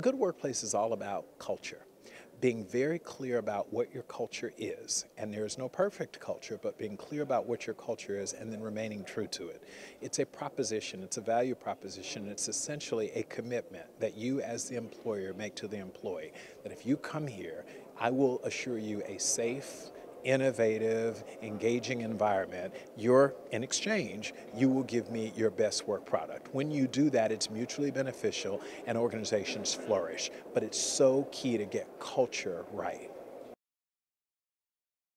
A good workplace is all about culture being very clear about what your culture is. And there is no perfect culture, but being clear about what your culture is and then remaining true to it. It's a proposition, it's a value proposition, it's essentially a commitment that you as the employer make to the employee. That if you come here, I will assure you a safe, innovative, engaging environment, you're, in exchange, you will give me your best work product. When you do that, it's mutually beneficial and organizations flourish. But it's so key to get culture right.